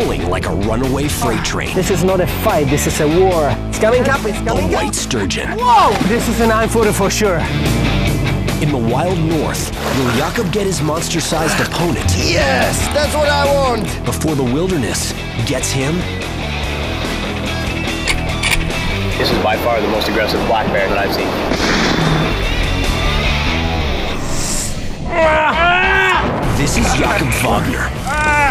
pulling like a runaway freight train. This is not a fight, this is a war. It's coming up, it's A coming up. white sturgeon. Whoa! This is an nine footer for sure. In the wild north, will Jakub get his monster-sized opponent Yes, that's what I want. before the wilderness gets him? This is by far the most aggressive black bear that I've seen. This is Jakub Wagner,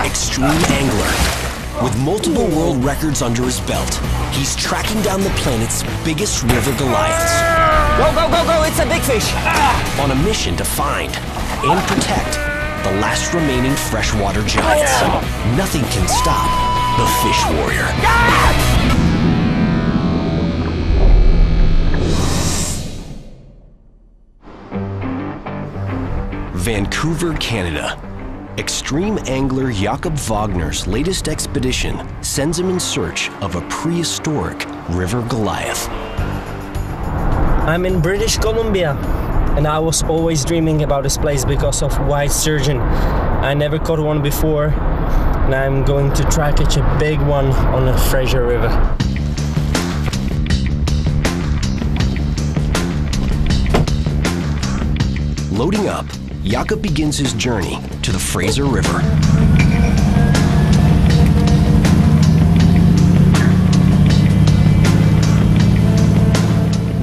extreme angler. With multiple world records under his belt, he's tracking down the planet's biggest river Goliaths Go, go, go, go, it's a big fish. Ah! on a mission to find and protect the last remaining freshwater giants. Nothing can stop the fish warrior. Vancouver, Canada. Extreme angler Jakub Wagner's latest expedition sends him in search of a prehistoric river Goliath. I'm in British Columbia and I was always dreaming about this place because of white sturgeon. I never caught one before and I'm going to try catch a big one on the Fraser River. Loading up, Jakub begins his journey to the Fraser River.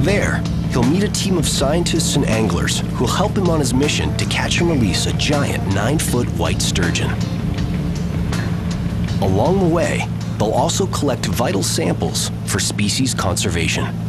There, he'll meet a team of scientists and anglers who'll help him on his mission to catch and release a giant nine foot white sturgeon. Along the way, they'll also collect vital samples for species conservation.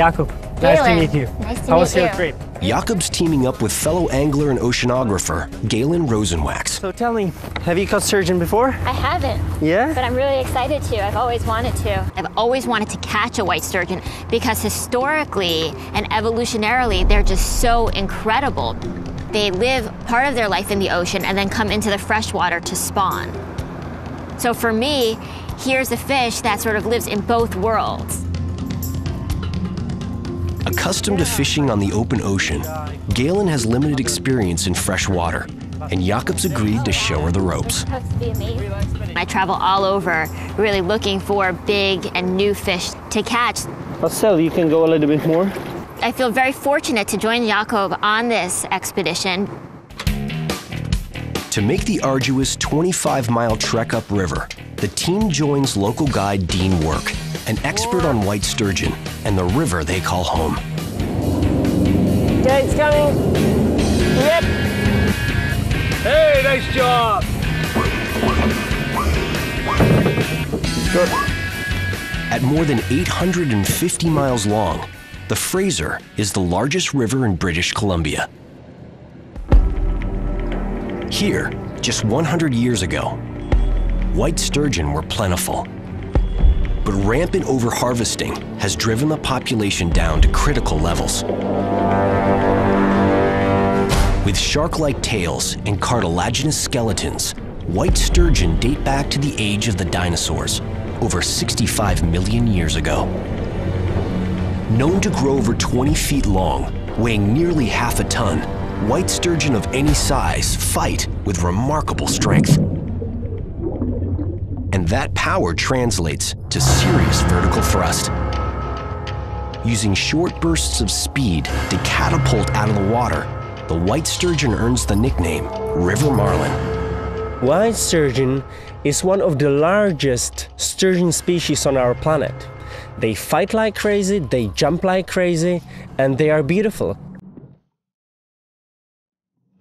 Hi. Jakub. Nice to meet you. Nice to How meet was your you. trip? Jakub's teaming up with fellow angler and oceanographer Galen Rosenwax. So tell me, have you caught sturgeon before? I haven't, Yeah? but I'm really excited to. I've always wanted to. I've always wanted to catch a white sturgeon because historically and evolutionarily, they're just so incredible. They live part of their life in the ocean and then come into the freshwater to spawn. So for me, here's a fish that sort of lives in both worlds. Accustomed to fishing on the open ocean, Galen has limited experience in fresh water, and Jakub's agreed to show her the ropes. Supposed to be amazing. I travel all over really looking for big and new fish to catch. But still, you can go a little bit more. I feel very fortunate to join Jakub on this expedition To make the arduous 25 mile trek upriver, the team joins local guide Dean Work, an expert on white sturgeon and the river they call home. Okay, it's coming. Yep. Hey, nice job! Good. At more than 850 miles long, the Fraser is the largest river in British Columbia. Here, just 100 years ago, white sturgeon were plentiful. But rampant overharvesting has driven the population down to critical levels. With shark-like tails and cartilaginous skeletons, white sturgeon date back to the age of the dinosaurs, over 65 million years ago. Known to grow over 20 feet long, weighing nearly half a ton, white sturgeon of any size fight with remarkable strength. And that power translates to serious vertical thrust. Using short bursts of speed to catapult out of the water, the white sturgeon earns the nickname River Marlin. White sturgeon is one of the largest sturgeon species on our planet. They fight like crazy, they jump like crazy, and they are beautiful.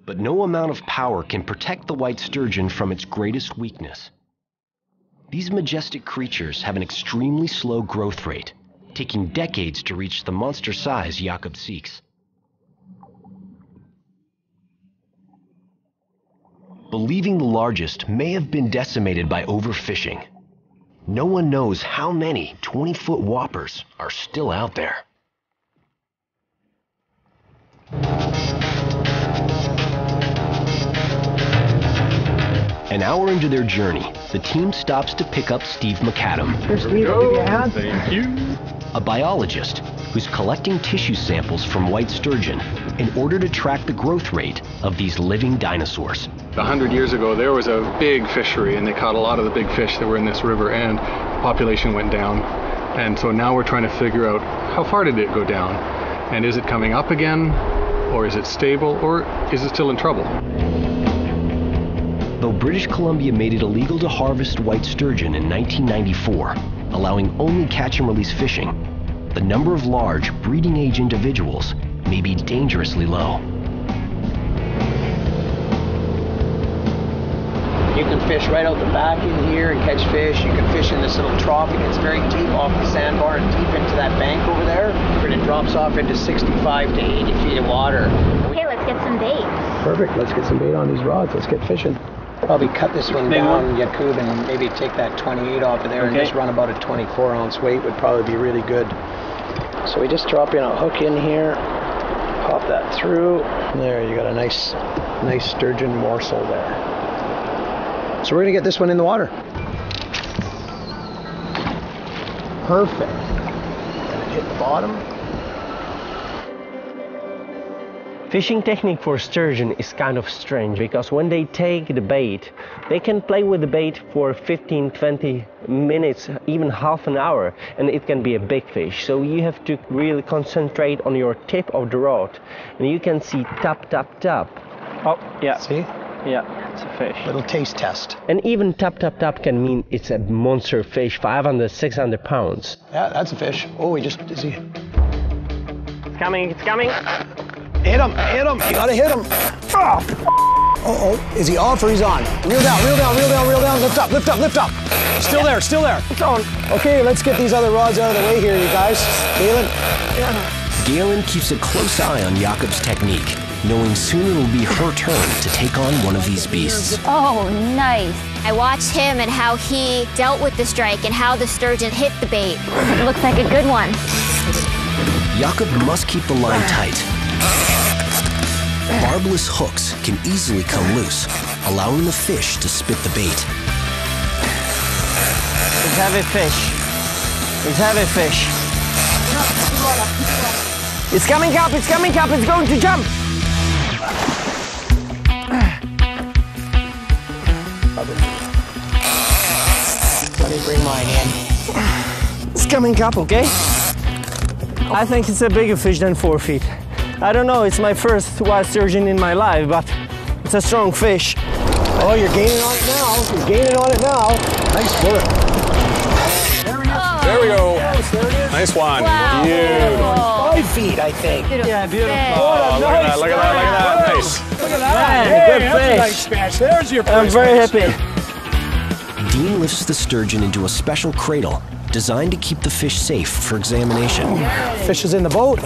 But no amount of power can protect the white sturgeon from its greatest weakness. These majestic creatures have an extremely slow growth rate, taking decades to reach the monster size Jakub seeks. Believing the largest may have been decimated by overfishing, no one knows how many 20 foot whoppers are still out there. An hour into their journey, the team stops to pick up Steve McAdam, Thank you. a biologist who's collecting tissue samples from white sturgeon in order to track the growth rate of these living dinosaurs. A hundred years ago, there was a big fishery, and they caught a lot of the big fish that were in this river, and the population went down. And so now we're trying to figure out how far did it go down, and is it coming up again, or is it stable, or is it still in trouble? Though British Columbia made it illegal to harvest white sturgeon in 1994, allowing only catch and release fishing, the number of large breeding age individuals may be dangerously low. You can fish right out the back in here and catch fish. You can fish in this little trough. It gets very deep off the sandbar and deep into that bank over there. And it drops off into 65 to 80 feet of water. Okay, let's get some bait. Perfect. Let's get some bait on these rods. Let's get fishing. Probably cut this one Big down, Yakub, and maybe take that 28 off of there and just run about a 24 ounce weight would probably be really good. So we just drop in a hook in here, pop that through. There, you got a nice, nice sturgeon morsel there. So we're gonna get this one in the water. Perfect. Gonna hit the bottom. Fishing technique for sturgeon is kind of strange because when they take the bait, they can play with the bait for 15, 20 minutes, even half an hour, and it can be a big fish. So you have to really concentrate on your tip of the rod, and you can see tap, tap, tap. Oh, yeah, See? yeah, it's a fish. Little taste test. And even tap, tap, tap can mean it's a monster fish, 500, 600 pounds. Yeah, that's a fish. Oh, he just is he It's coming, it's coming. Hit him, hit him. You gotta hit him. Oh, oh, is he off or he's on? Reel down, reel down, reel down, reel down. Lift up, lift up, lift up. Still there, still there. It's on. Okay, let's get these other rods out of the way here, you guys. Galen. Yeah. Galen keeps a close eye on Jakub's technique, knowing soon it'll be her turn to take on one of these beasts. Oh, nice. I watched him and how he dealt with the strike and how the sturgeon hit the bait. It looks like a good one. Jakub must keep the line tight. Barbless hooks can easily come loose, allowing the fish to spit the bait. It's heavy fish. It's heavy fish. It's coming up, it's coming up, it's going to jump. Let me bring mine in. It's coming up, okay? I think it's a bigger fish than four feet. I don't know, it's my first wild sturgeon in my life, but it's a strong fish. Oh, you're gaining on it now. You're gaining on it now. Nice work. There we go. Nice one. Wow. Beautiful. Five feet, I think. Yeah, beautiful. Oh, look at that, look at that, look at that. Nice. Man, good fish. There's your I'm very happy. Dean lifts the sturgeon into a special cradle designed to keep the fish safe for examination. Fish is in the boat.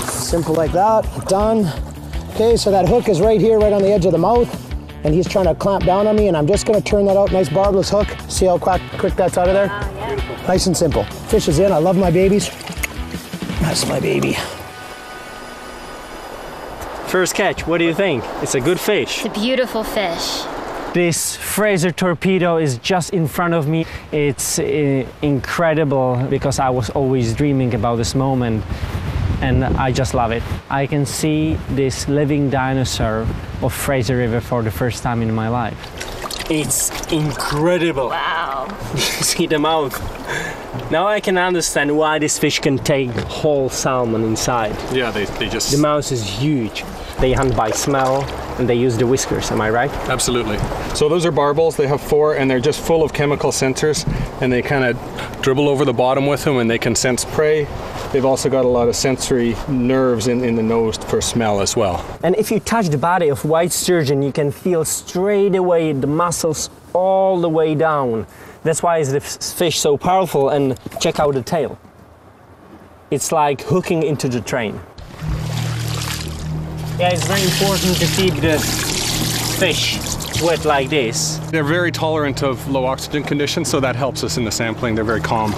Simple like that. Done. Okay, so that hook is right here, right on the edge of the mouth. And he's trying to clamp down on me, and I'm just gonna turn that out. Nice barbless hook. See how quick, quick that's out of there? Nice and simple. Fish is in. I love my babies. That's my baby. First catch, what do you think? It's a good fish. It's a beautiful fish. This Fraser torpedo is just in front of me. It's uh, incredible because I was always dreaming about this moment and I just love it. I can see this living dinosaur of Fraser River for the first time in my life. It's incredible. Wow. see the mouth. Now I can understand why this fish can take whole salmon inside. Yeah, they, they just. The mouth is huge. They hunt by smell and they use the whiskers, am I right? Absolutely. So those are barbels. They have four, and they're just full of chemical sensors, and they kind of dribble over the bottom with them, and they can sense prey. They've also got a lot of sensory nerves in, in the nose for smell as well. And if you touch the body of white sturgeon, you can feel straight away the muscles all the way down. That's why is the f- fish so powerful. And check out the tail. It's like hooking into the train. Yeah, it's very important to keep the fish wet like this. They're very tolerant of low oxygen conditions, so that helps us in the sampling. They're very calm,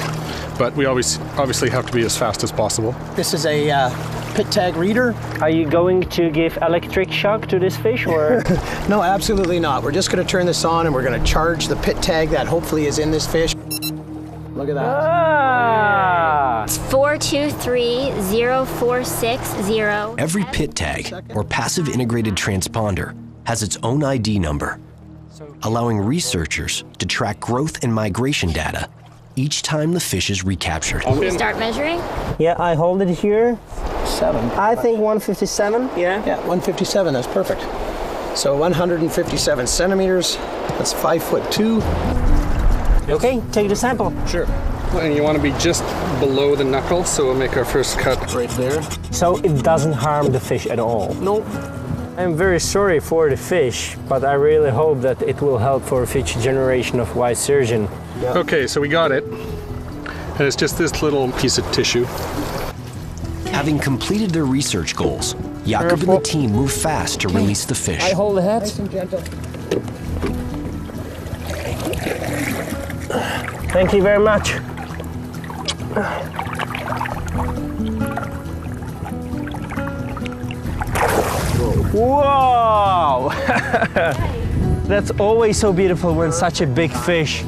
but we always obviously have to be as fast as possible. This is a uh, pit tag reader. Are you going to give electric shock to this fish or? No, absolutely not. We're just going to turn this on and we're going to charge the pit tag that hopefully is in this fish. Look at that. ah! It's 4230460. Every pit tag, or passive integrated transponder, has its own ID number, allowing researchers to track growth and migration data each time the fish is recaptured. We start measuring. Yeah, I hold it here. Seven. I think 157. Yeah. Yeah, 157. That's perfect. So 157 centimeters. That's five foot two. Okay, take the sample. Sure. And you want to be just below the knuckle, so we'll make our first cut right there. So it doesn't harm the fish at all. Nope. I'm very sorry for the fish, but I really hope that it will help for a future generation of white sturgeon. Okay, so we got it. And it's just this little piece of tissue. Having completed their research goals, Jakub and the team move fast to release the fish. I hold the head. Nice and gentle. Thank you very much. Whoa! That's always so beautiful when such a big fish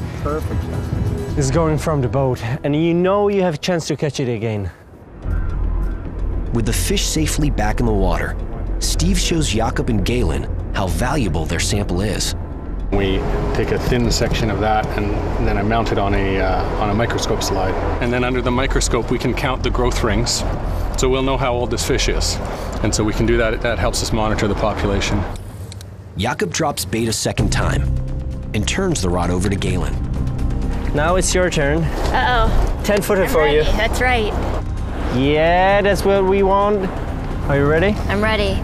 is going from the boat and you know you have a chance to catch it again. With the fish safely back in the water, Steve shows Jakub and Galen how valuable their sample is. We take a thin section of that and then I mount it on a, uh, on a microscope slide. And then under the microscope, we can count the growth rings. So we'll know how old this fish is. And so we can do that. That helps us monitor the population. Jakub drops bait a second time and turns the rod over to Galen. Now it's your turn. Uh oh. 10 footer for you. That's right. Yeah, that's what we want. Are you ready? I'm ready.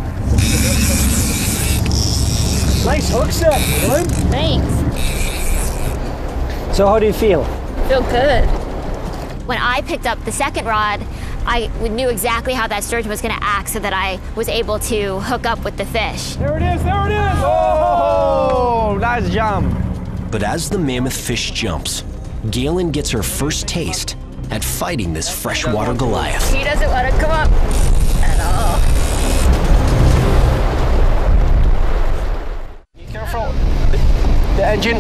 Nice hook set. Good. Thanks. So how do you feel? Feel good. When I picked up the second rod, I knew exactly how that sturgeon was going to act so that I was able to hook up with the fish. There it is, there it is! Oh, oh! nice jump. But as the mammoth fish jumps, Galen gets her first taste at fighting this freshwater Goliath. He doesn't want to come up The engine.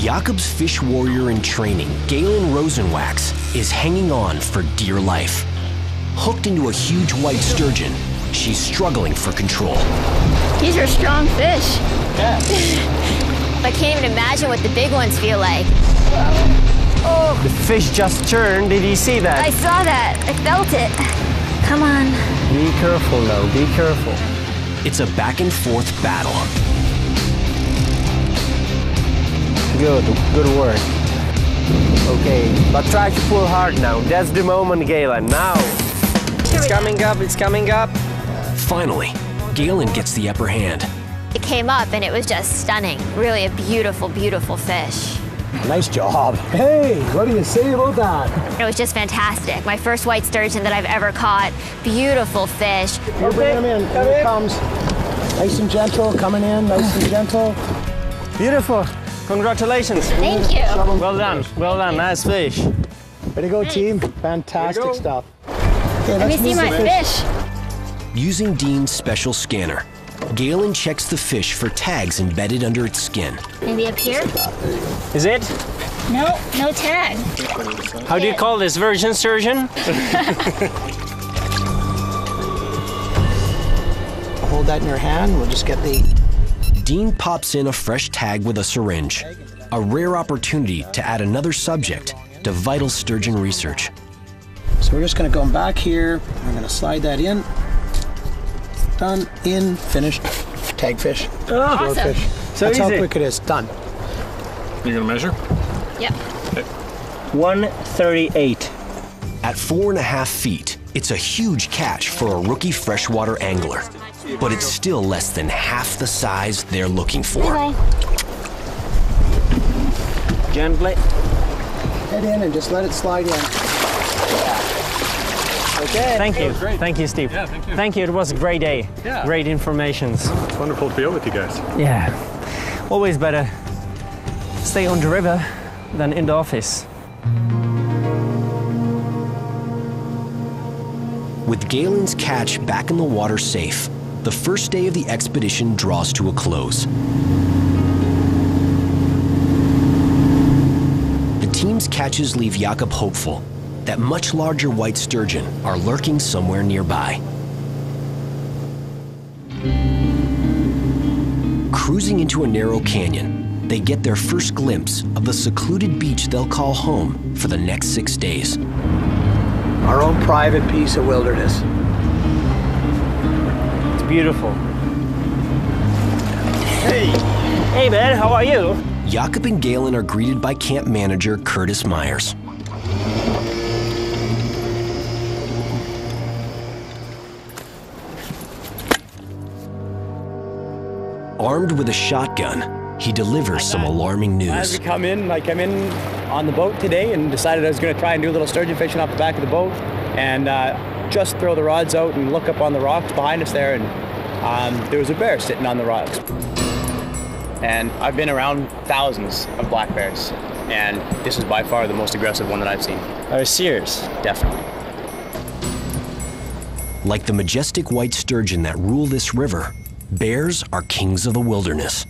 Jakub's fish warrior in training, Galen Rosenwax, is hanging on for dear life. Hooked into a huge white sturgeon, she's struggling for control. These are strong fish. Yeah. I can't even imagine what the big ones feel like. Oh, The fish just turned. Did you see that? I saw that. I felt it. Come on. Be careful though. be careful. It's a back and forth battle. Good, good work. Okay, but try to pull hard now. That's the moment, Galen. Now. It's coming up, it's coming up. Finally, Galen gets the upper hand. It came up and it was just stunning. Really a beautiful, beautiful fish. Nice job. Hey, what do you say about that? It was just fantastic. My first white sturgeon that I've ever caught. Beautiful fish. You're bringing him in. Here it comes. Nice and gentle, coming in, nice and gentle. Beautiful. Congratulations. Thank you. Well done, well done. Nice fish. Way to go, team. Fantastic stuff. Okay, Let me see my the fish. Using Dean's special scanner, Galen checks the fish for tags embedded under its skin. Maybe up here? Is it? No, no tag. How do you call this? Virgin surgeon? Hold that in your hand. We'll just get the Dean pops in a fresh tag with a syringe, a rare opportunity to add another subject to vital sturgeon research. So we're just going to go back here. We're going to slide that in. Done. In. Finished. Tag fish. Awesome. Fish. So That's how quick it is. Done. You gonna measure? Yep. 138. At four and a half feet, it's a huge catch for a rookie freshwater angler, but it's still less than half the size they're looking for. Gently. Head in and just let it slide in. Okay. Thank you. Thank you, Steve. Yeah, thank you. Thank you. It was a great day. Yeah. Great informations. It's wonderful to be out with you guys. Yeah. Always better stay on the river than in the office. With Galen's catch back in the water safe, the first day of the expedition draws to a close. The team's catches leave Jakub hopeful that much larger white sturgeon are lurking somewhere nearby. Cruising into a narrow canyon, they get their first glimpse of the secluded beach they'll call home for the next six days. Our own private piece of wilderness. Beautiful. Hey! Hey man, how are you? Jakub and Galen are greeted by camp manager Curtis Myers. Armed with a shotgun, he delivers some alarming news. As we come in, I came in on the boat today and decided I was going to try and do a little sturgeon fishing off the back of the boat and uh, just throw the rods out and look up on the rocks behind us there and um, there was a bear sitting on the rocks. And I've been around thousands of black bears and this is by far the most aggressive one that I've seen. Are you serious? Definitely. Like the majestic white sturgeon that rule this river, bears are kings of the wilderness.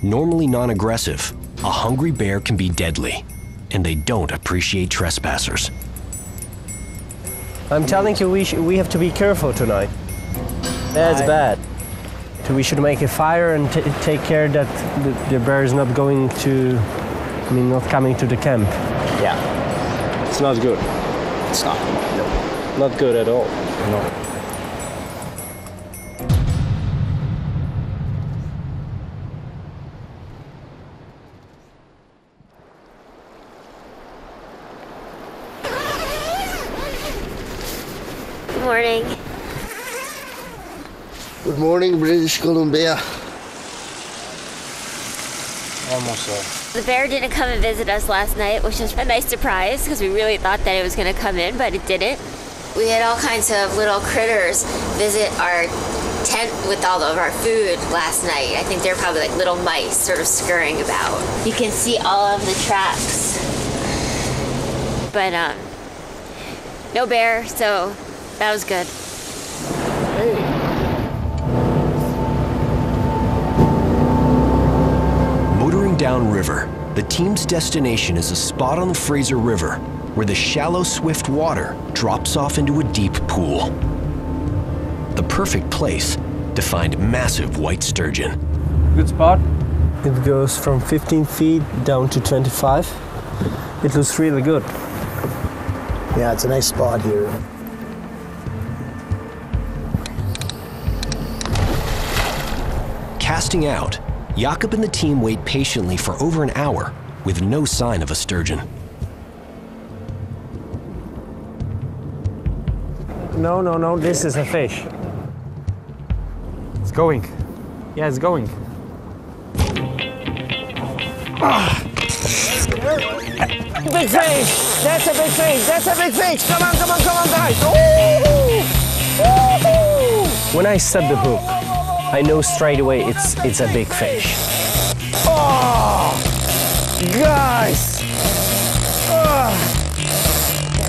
Normally non aggressive, a hungry bear can be deadly, and they don't appreciate trespassers. I'm telling you, we, sh- we have to be careful tonight. That's I- bad. So we should make a fire and t- take care that the, the bear is not going to, I mean, not coming to the camp. Yeah, It's not good. it's not. No. Not good at all. No. Morning. Good morning, British Columbia. Almost there. The bear didn't come and visit us last night, which was a nice surprise because we really thought that it was going to come in, but it didn't. We had all kinds of little critters visit our tent with all of our food last night. I think they're probably like little mice sort of scurrying about. You can see all of the tracks. But um no bear, so that was good. Motoring downriver, the team's destination is a spot on the Fraser River where the shallow, swift water drops off into a deep pool. The perfect place to find massive white sturgeon. Good spot. It goes from 15 feet down to 25. It looks really good. Yeah, it's a nice spot here. Casting out, Jakub and the team wait patiently for over an hour with no sign of a sturgeon. No, no, no, this is a fish. It's going. Yeah, it's going. Ah! Big fish! That's a big fish! That's a big fish! Come on, come on, come on, guys! When I set the hook, I know straight away it's it's a big fish. Oh, guys! Oh,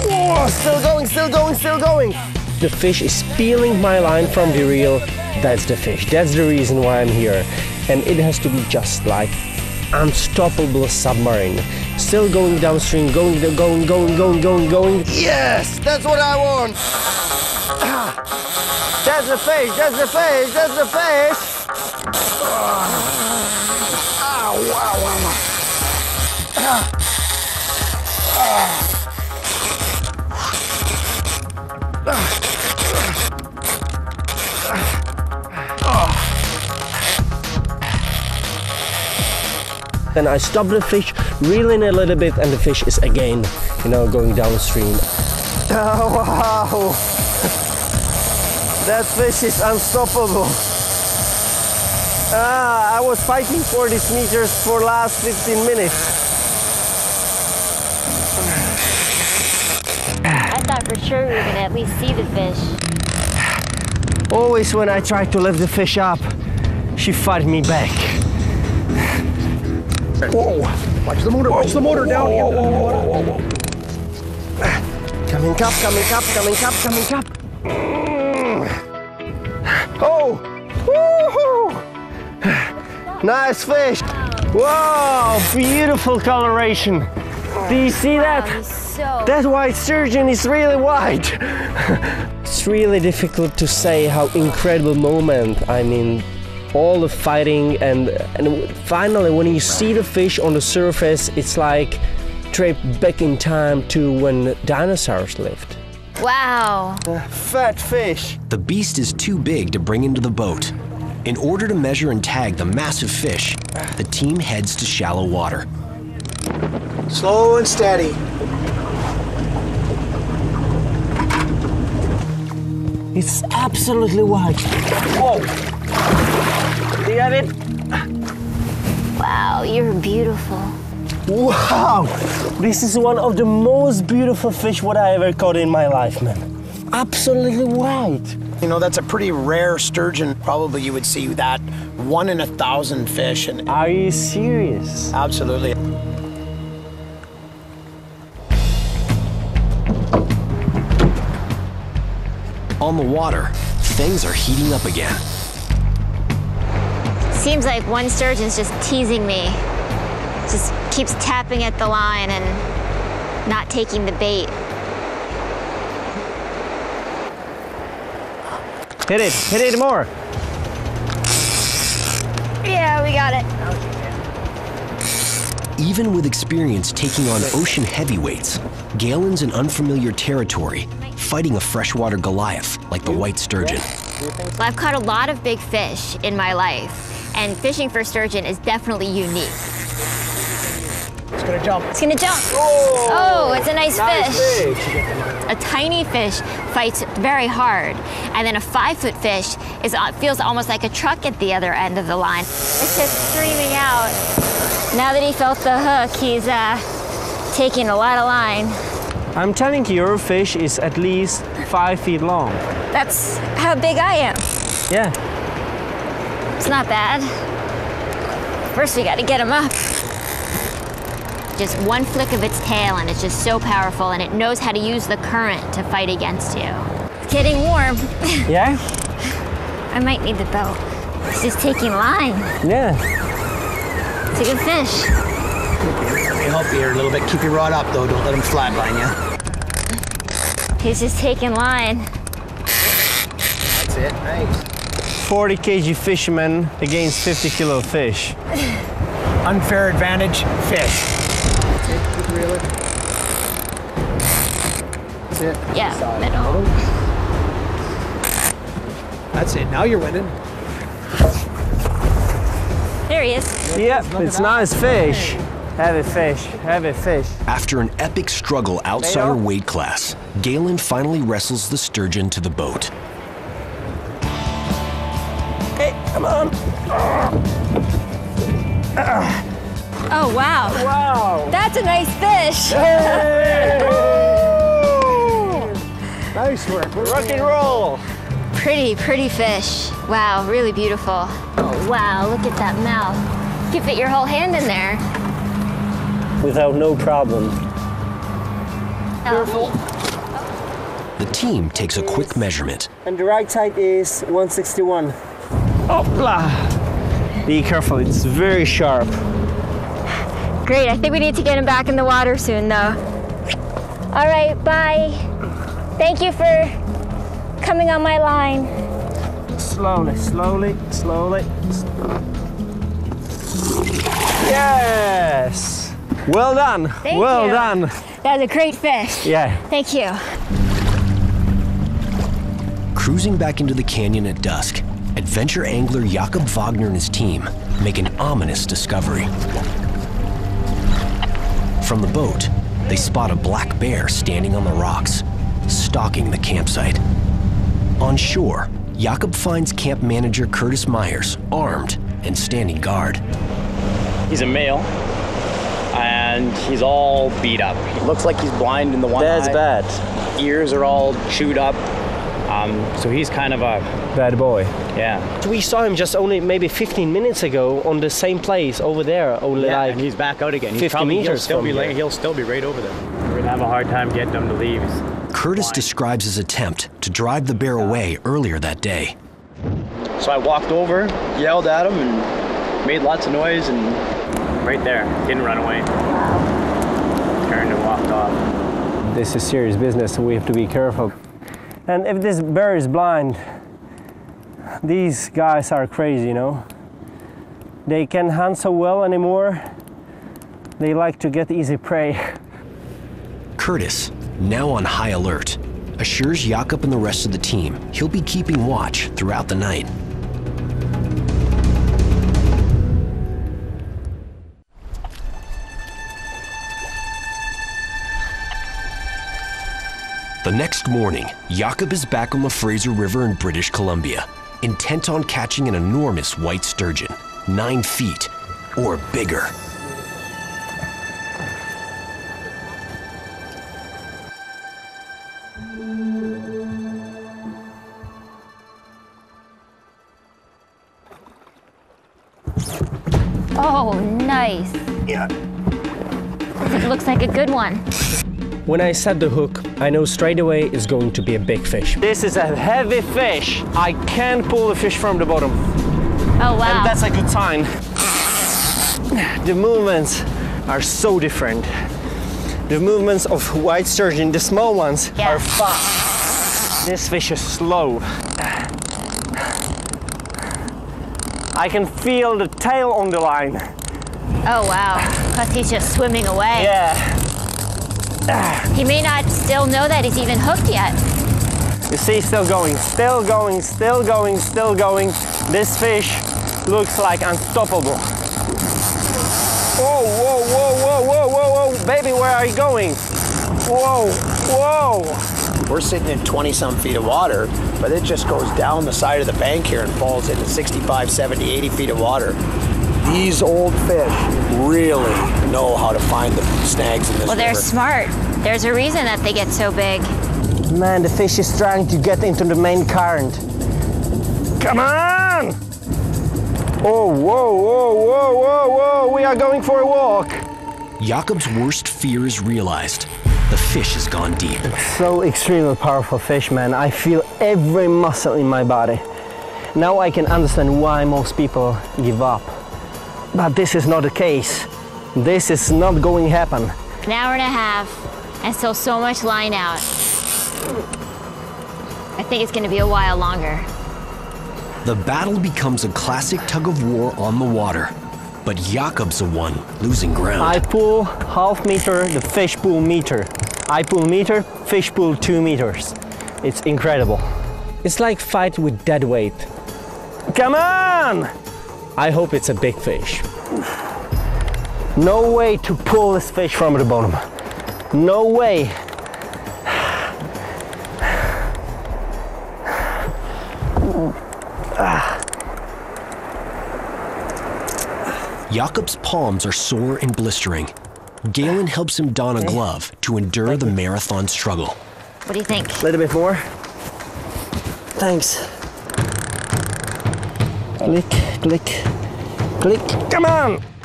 oh, still going, still going, still going. The fish is peeling my line from the reel. That's the fish. That's the reason why I'm here. And it has to be just like unstoppable submarine. Still going downstream, going, going, going, going, going, going. Yes, that's what I want. That's the fish, that's the fish, that's the fish. Then I stop the fish, reel in a little bit, and the fish is again, you know, going downstream. Oh, wow! That fish is unstoppable. Ah, I was fighting for these meters for last 15 minutes. I thought for sure we were going to at least see the fish. Always when I try to lift the fish up, she fight me back. Whoa! Watch the motor, watch the motor down here. Coming up, coming up, coming up, coming up. Nice fish! Wow, beautiful coloration. Do you see that? That white sturgeon is really white. it's really difficult to say how incredible moment. I mean, all the fighting and and finally when you see the fish on the surface, it's like trip back in time to when dinosaurs lived. wow. Fat fish. The beast is too big to bring into the boat. In order to measure and tag the massive fish, the team heads to shallow water. Slow and steady. It's absolutely white. Whoa! Do you got it? Wow, you're beautiful. Wow! This is one of the most beautiful fish what I ever caught in my life, man. Absolutely white. You know, that's a pretty rare sturgeon. Probably you would see that one in a thousand fish. And Are you serious? absolutely. On the water, things are heating up again. Seems like one sturgeon's just teasing me. Just keeps tapping at the line and not taking the bait. Hit it, hit it more. Yeah, we got it. Even with experience taking on ocean heavyweights, Galen's in unfamiliar territory, fighting a freshwater Goliath like the white sturgeon. Well, I've caught a lot of big fish in my life, and fishing for sturgeon is definitely unique. It's gonna jump. It's gonna jump. Oh, it's a nice, fish. A tiny fish fights very hard, and then a five-foot fish is uh, feels almost like a truck at the other end of the line. It's just streaming out. Now that he felt the hook, he's uh, taking a lot of line. I'm telling you, your fish is at least five feet long. That's how big I am. Yeah. It's not bad. First, we got to get him up. Just one flick of its tail, and it's just so powerful, and it knows how to use the current to fight against you. It's getting warm. Yeah? I might need the boat. It's just taking line. Yeah. It's a good fish. Let me help you here a little bit. Keep your rod up though. Don't let him flatline you. He's just taking line. That's it. Nice. 40 kg fisherman against 50 kilo fish. Unfair advantage. Fish. That's it. That's it. Yeah, middle. That's it. Now you're winning. There he is. Yep, it's nice fish. Heavy fish, heavy fish. After an epic struggle outside her weight class, Galen finally wrestles the sturgeon to the boat. Hey, come on. Ah. Ah. Oh, wow. Wow. That's a nice fish. Nice work. Rock and roll. Pretty, pretty fish. Wow, really beautiful. Oh, wow, look at that mouth. You can fit your whole hand in there. Without no problem. Careful. The team takes a quick measurement. And the right side is 161. Hopla. Be careful, it's very sharp. Great, I think we need to get him back in the water soon, though. All right, bye. Thank you for coming on my line. Slowly, slowly, slowly. Yes! Well done. Thank well you. done. That was a great fish. Yeah. Thank you. Cruising back into the canyon at dusk, adventure angler Jakub Wagner and his team make an ominous discovery. From the boat, they spot a black bear standing on the rocks, stalking the campsite. On shore, Jakub finds camp manager Curtis Myers armed and standing guard. He's a male, and he's all beat up. He looks like he's blind in the one That's eye. bad. Ears are all chewed up. Um, so he's kind of a Bad boy. yeah. We saw him just only maybe 15 minutes ago on the same place over there, only Yeah, like and he's back out again. He's 50 probably, he'll meters still from be here. he'll still be right over there. We're gonna have a hard time getting him to leave. Curtis describes his attempt to drive the bear away earlier that day. So I walked over, yelled at him, and made lots of noise, and right there, didn't run away. Turned and walked off. This is serious business, so we have to be careful. And if this bear is blind, these guys are crazy, you know. They can't hunt so well anymore. They like to get easy prey. Curtis, now on high alert, assures Jakub and the rest of the team he'll be keeping watch throughout the night. Next morning, Jakub is back on the Fraser River in British Columbia, intent on catching an enormous white sturgeon, nine feet or bigger. Oh, nice. Yeah. It looks like a good one. When I set the hook, I know straight away it's going to be a big fish. This is a heavy fish. I can't pull the fish from the bottom. Oh, wow. And that's a good sign. The movements are so different. The movements of white sturgeon, the small ones, Yeah. are fast. This fish is slow. I can feel the tail on the line. Oh, wow. Plus he's just swimming away. Yeah. He may not still know that he's even hooked yet. You see, still going, still going, still going, still going. This fish looks like unstoppable. Whoa, whoa, whoa, whoa, whoa, whoa, whoa, baby, where are you going? Whoa, whoa. We're sitting in 20 some feet of water, but it just goes down the side of the bank here and falls into 65, 70, 80 feet of water. These old fish really know how to find the snags in this Well, they're river. smart. There's a reason that they get so big. Man, the fish is trying to get into the main current. Come on! Oh, whoa, whoa, whoa, whoa, whoa, we are going for a walk. Jakub's worst fear is realized. The fish has gone deep. So extremely powerful fish, man. I feel every muscle in my body. Now I can understand why most people give up. But this is not the case. This is not going to happen. An hour and a half, and still so much line out. I think it's gonna be a while longer. The battle becomes a classic tug of war on the water. But Jakub's the one losing ground. I pull half meter, the fish pull meter. I pull meter, fish pull two meters. It's incredible. It's like fight with dead weight. Come on! I hope it's a big fish. No way to pull this fish from the bottom. No way. Jakub's palms are sore and blistering. Galen helps him don a glove to endure the marathon struggle. What do you think? A little bit more. Thanks. Click, click, click. Come on!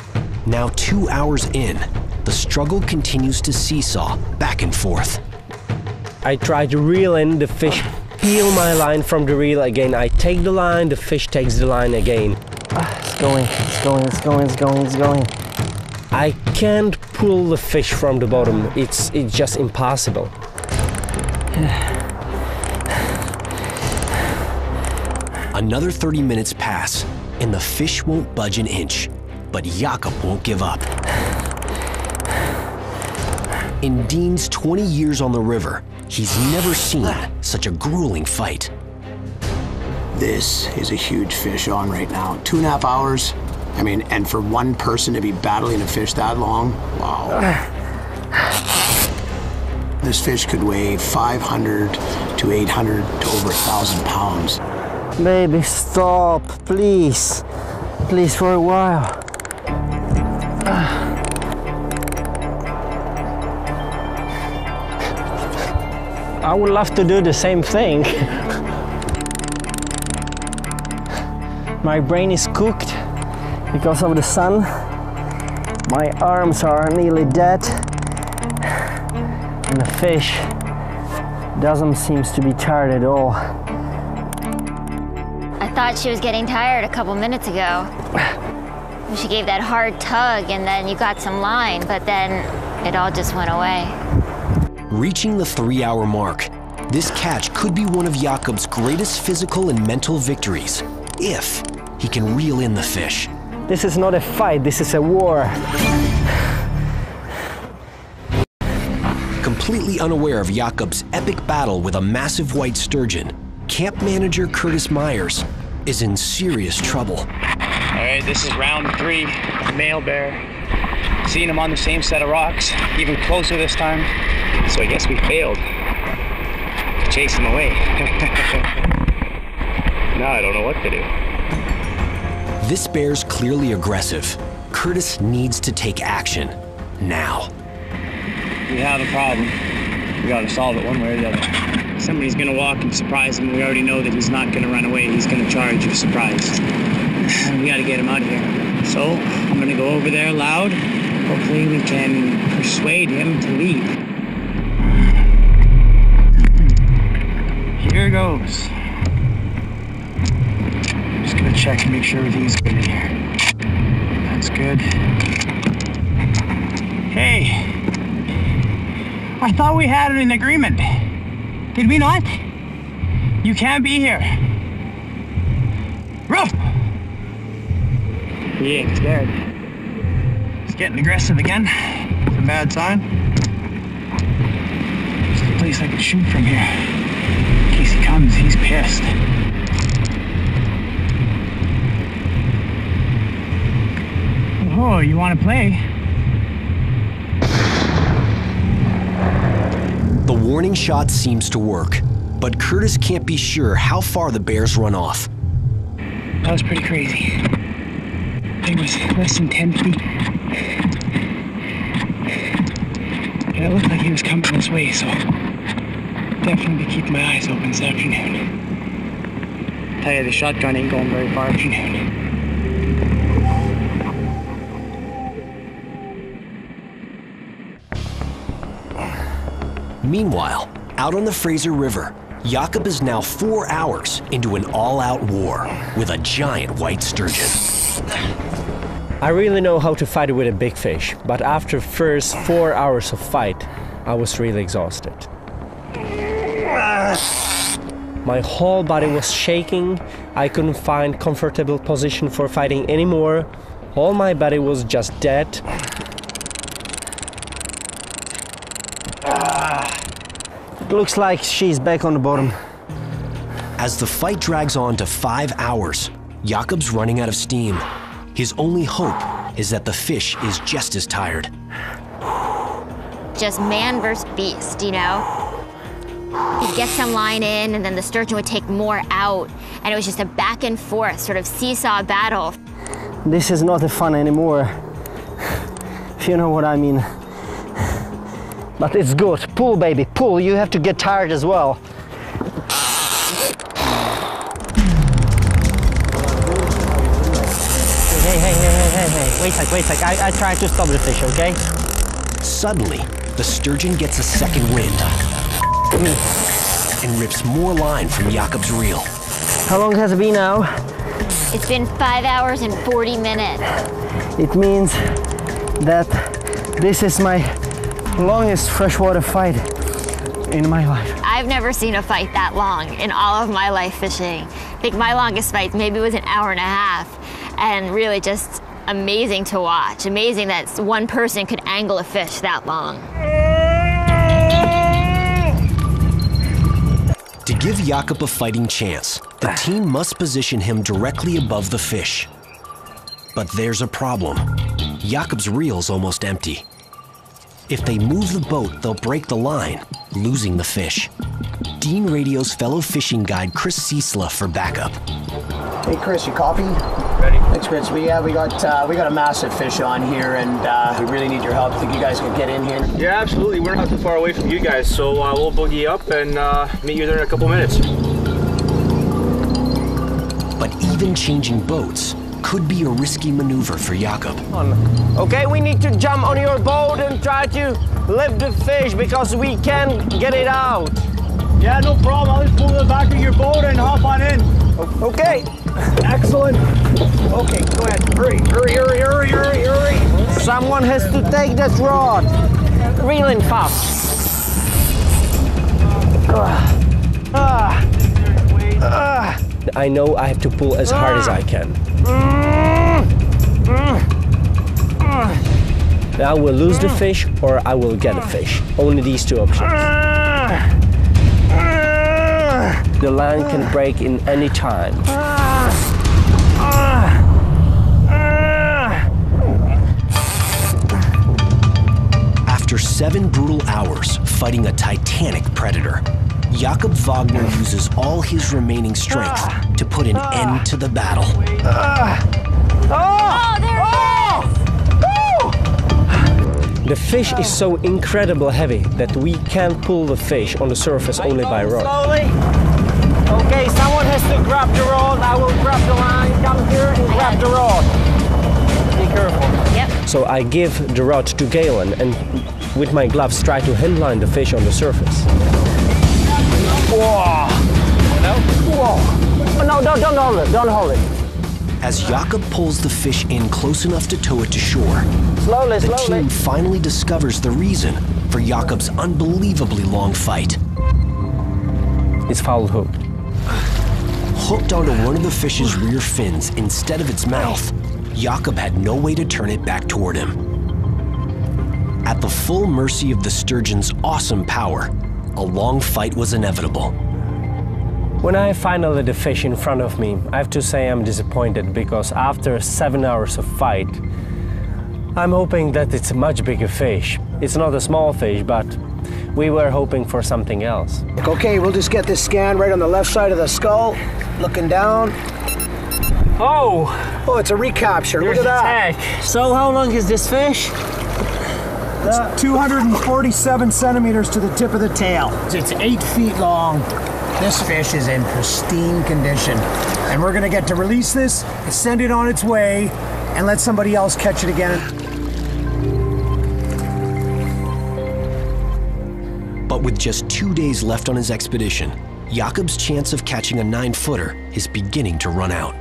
Now, two hours in, the struggle continues to seesaw back and forth. I try to reel in the fish, peel my line from the reel again. I take the line, the fish takes the line again. Ah, it's going, it's going, it's going, it's going, it's going. I can't pull the fish from the bottom. It's it's just impossible. Another 30 minutes pass, and the fish won't budge an inch. But Jakub won't give up. In Dean's 20 years on the river, he's never seen such a grueling fight. This is a huge fish on right now. Two and a half hours. I mean, and for one person to be battling a fish that long, wow. This fish could weigh 500 to 800 to over 1,000 pounds. Baby, stop, please. Please, for a while. I would love to do the same thing. My brain is cooked because of the sun. My arms are nearly dead. And the fish doesn't seem to be tired at all. I thought she was getting tired a couple minutes ago. She gave that hard tug and then you got some line, but then it all just went away. Reaching the three hour mark, this catch could be one of Jakub's greatest physical and mental victories if he can reel in the fish. This is not a fight, this is a war. Completely unaware of Jakub's epic battle with a massive white sturgeon, camp manager Curtis Myers is in serious trouble. All right, this is round three, male bear. Seeing him on the same set of rocks, even closer this time. So I guess we failed to chase him away. now I don't know what to do. This bear's clearly aggressive. Curtis needs to take action now. We have a problem. We gotta solve it one way or the other. Somebody's gonna walk and surprise him. We already know that he's not gonna run away. He's gonna charge if surprised. We gotta get him out of here. So I'm gonna go over there loud. Hopefully we can persuade him to leave. Here goes. Just gonna check and make sure everything's good in here. That's good. Hey, I thought we had an agreement. Did we not? You can't be here. Ruff! He ain't scared. Getting aggressive again. It's a bad sign. There's a place I could shoot from here. In case he comes, he's pissed. Oh, you want to play? The warning shot seems to work, but Curtis can't be sure how far the bears run off. That was pretty crazy. It was less than 10 feet. And it looked like he was coming this way, so definitely keep my eyes open this afternoon. Tell you, the shotgun ain't going very far afternoon. Meanwhile, out on the Fraser River, Jakub is now four hours into an all out war with a giant white sturgeon. I really know how to fight with a big fish, but after first four hours of fight, I was really exhausted. My whole body was shaking. I couldn't find comfortable position for fighting anymore. All my body was just dead. Looks like she's back on the bottom. As the fight drags on to five hours, Jakub's running out of steam. His only hope is that the fish is just as tired. Just man versus beast, you know? He'd get some line in, and then the sturgeon would take more out. And it was just a back and forth sort of seesaw battle. This is not a fun anymore. If you know what I mean. But it's good. Pull, baby, pull. You have to get tired as well. Wait a sec, wait a sec. I, I tried to stop the fish, okay? Suddenly, the sturgeon gets a second wind and rips more line from Jakub's reel. How long has it been now? It's been five hours and 40 minutes. It means that this is my longest freshwater fight in my life. I've never seen a fight that long in all of my life fishing. I think my longest fight maybe was an hour and a half, and really just amazing to watch. Amazing that one person could angle a fish that long. To give Jakub a fighting chance, the team must position him directly above the fish. But there's a problem. Jakub's reel's almost empty. If they move the boat, they'll break the line, losing the fish. Dean radio's fellow fishing guide Chris Ciesla for backup. Hey Chris, you copy? Ready? Thanks, Chris. We yeah, we got uh, we got a massive fish on here, and uh, we really need your help. Think you guys can get in here? Yeah, absolutely. We're not too far away from you guys, so uh, we'll boogie up and uh, meet you there in a couple minutes. But even changing boats could be a risky maneuver for Jakub. Okay, we need to jump on your boat and try to lift the fish because we can't get it out. Yeah, no problem. I'll just pull the back of your boat and hop on in. Okay. Excellent. Okay, go ahead. Hurry, hurry, hurry, hurry, hurry, hurry. Someone has to take that rod. Reeling fast. Ah. Ah. Ah. I know I have to pull as hard as I can. I will lose the fish or I will get a fish. Only these two options. The line can break in any time. After seven brutal hours fighting a titanic predator, Jakub Wagner uses all his remaining strength to put an end to the battle. Oh, there it is! The fish is so incredible heavy that we can't pull the fish on the surface only by rod. Slowly. Okay, someone has to grab the rod. I will grab the line. Come here and grab the rod. Be careful. Yep. So I give the rod to Galen and with my gloves try to handline the fish on the surface. Whoa. Whoa. No, don't, don't hold it. Don't hold it. As Jakub pulls the fish in close enough to tow it to shore, Slowly, the slowly. team finally discovers the reason for Jakub's unbelievably long fight. It's foul hook. Hooked onto one of the fish's rear fins instead of its mouth, Jakub had no way to turn it back toward him. At the full mercy of the sturgeon's awesome power, a long fight was inevitable. When I finally the fish in front of me, I have to say I'm disappointed because after seven hours of fight, I'm hoping that it's a much bigger fish. It's not a small fish, but we were hoping for something else. Okay, we'll just get this scan right on the left side of the skull. Looking down. Oh, Oh, it's a recapture. there's Look at that. tag. So how long is this fish? That's 247 centimeters to the tip of the tail. It's eight feet long. This fish is in pristine condition. And we're gonna get to release this, send it on its way, and let somebody else catch it again. But with just two days left on his expedition, Jakub's chance of catching a nine footer is beginning to run out.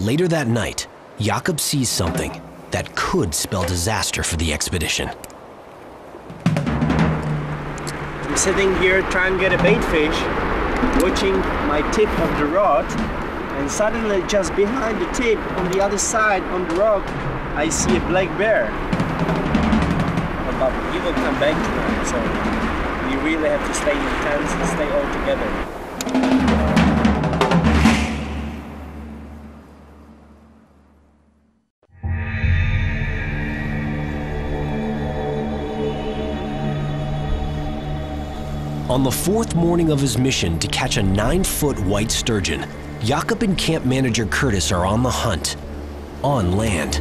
Later that night, Jakub sees something that could spell disaster for the expedition. I'm sitting here trying to get a bait fish, watching my tip of the rod, and suddenly just behind the tip, on the other side, on the rock, I see a black bear. But he will come back tonight, so we really have to stay intense and stay all together. On the fourth morning of his mission to catch a nine foot white sturgeon, Jakub and camp manager Curtis are on the hunt, on land.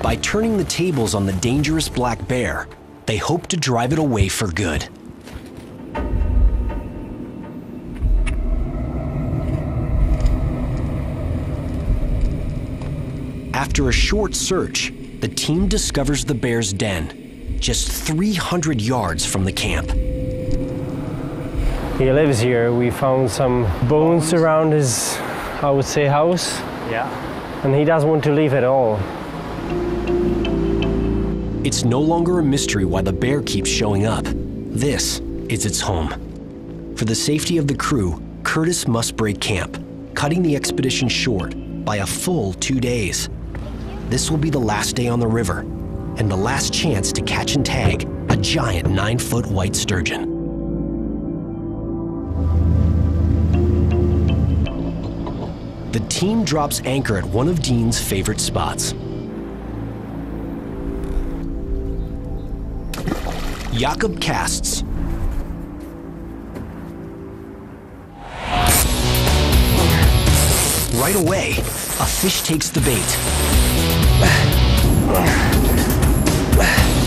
By turning the tables on the dangerous black bear, they hope to drive it away for good. After a short search, the team discovers the bear's den, just 300 yards from the camp. He lives here. We found some bones around his, I would say, house, Yeah. and he doesn't want to leave at all. It's no longer a mystery why the bear keeps showing up. This is its home. For the safety of the crew, Curtis must break camp, cutting the expedition short by a full two days. This will be the last day on the river, and the last chance to catch and tag a giant nine foot white sturgeon. The team drops anchor at one of Dean's favorite spots. Jakub casts. Right away, a fish takes the bait.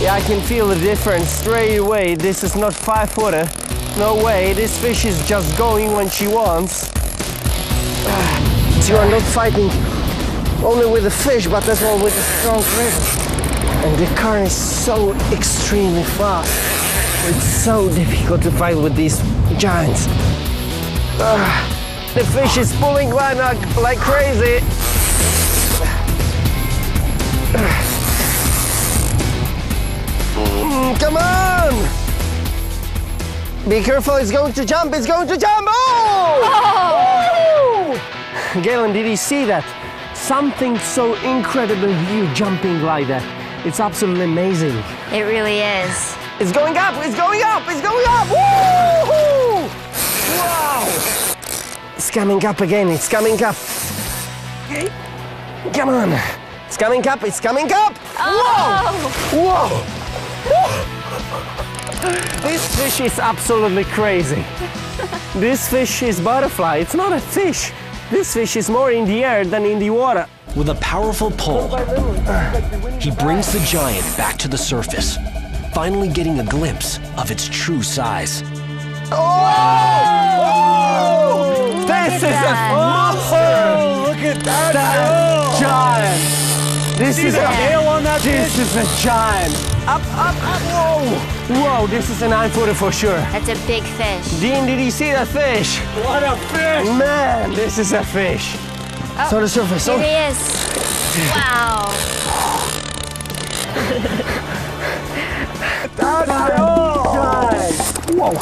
Yeah, I can feel the difference straight away. This is not five footer. No way. This fish is just going when she wants. You are not fighting only with the fish, but as well with the strong grip. And the current is so extremely fast. It's so difficult to fight with these giants. Ah, the fish is pulling like, like crazy. Mm, come on! Be careful, it's going to jump, it's going to jump! Oh! oh! Galen, did you see that? Something so incredible huge jumping like that. It's absolutely amazing. It really is. It's going up, it's going up, it's going up! Woo! Wow! It's coming up again, it's coming up. Okay. Come on. It's coming up, it's coming up! Oh! Whoa! Whoa! This fish is absolutely crazy. this fish is butterfly, it's not a fish. This fish is more in the air than in the water. With a powerful pull, he brings the giant back to the surface, finally getting a glimpse of its true size. Oh! oh! This is that. a monster! look at that! That giant! This is a tail on that This fish? is a giant. Up, up, up! Whoa! Whoa! This is a nine footer for sure. That's a big fish. Dean, did you see that fish? What a fish! Man, this is a fish. Oh, So the surface. Here Oh, he is. Wow. Whoa!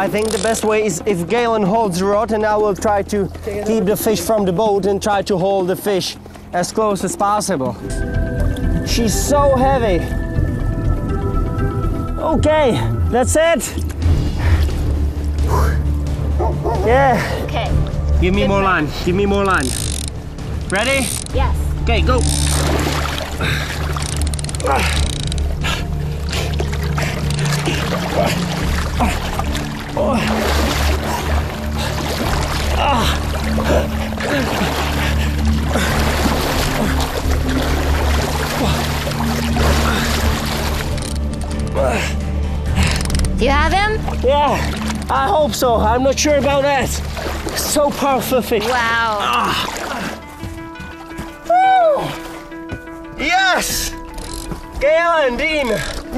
I think the best way is if Galen holds the rod and I will try to keep the fish from the boat and try to hold the fish as close as possible. She's so heavy. Okay, that's it. Yeah, Okay. give me more line. Give me more line. Ready? Yes. Okay, go. Yeah, I hope so. I'm not sure about that. So powerful fish. Wow. Woo! Yes! Galen, Dean,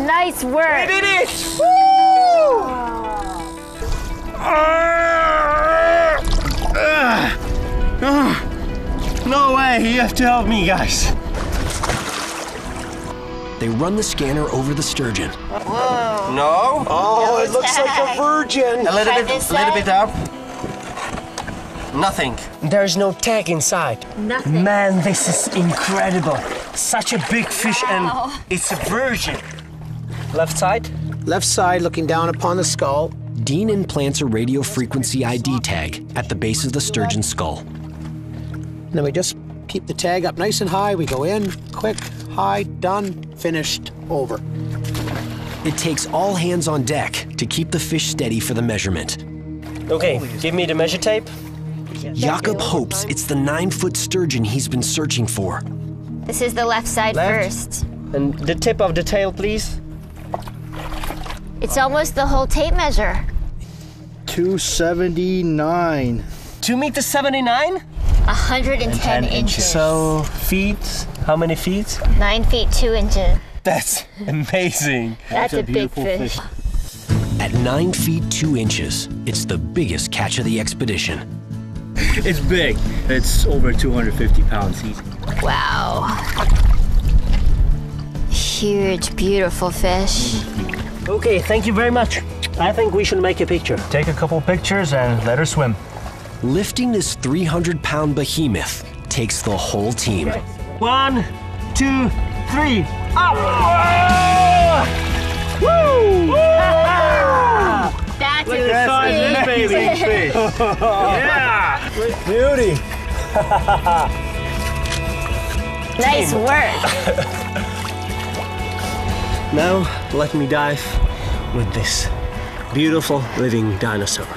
Nice work. we work. did it! Woo! Ah! Ah! Ah! No way, you have to help me, guys. They run the scanner over the sturgeon. No? Oh, it looks like a virgin. A little Try bit, a little bit up. Nothing. There's no tag inside. Nothing. Man, this is incredible. Such a big fish Wow. and it's a virgin. Left side? Left side looking down upon the skull. Dean implants a radio frequency ID tag at the base of the sturgeon skull. And then we just keep the tag up nice and high. We go in, quick, high, done, finished, over. It takes all hands on deck to keep the fish steady for the measurement. Okay, give me the measure tape. Jakub hopes it's the nine foot sturgeon he's been searching for. This is the left side Left. first. And the tip of the tail, please. It's almost the whole tape measure. 279. 2 meters 79? 110 inches. So, feet, how many feet? 9 feet 2 inches. That's amazing. That's a, a big beautiful fish. fish. At nine feet two inches, it's the biggest catch of the expedition. It's big. It's over 250 pounds easy. Wow. Huge, beautiful fish. Okay, thank you very much. I think we should make a picture. Take a couple pictures and let her swim. Lifting this 300 pound behemoth takes the whole team. One, two, three. Up! Woo! That's Look a at the size of this big baby. fish. yeah! Beauty. Nice work. Now, let me dive with this beautiful living dinosaur.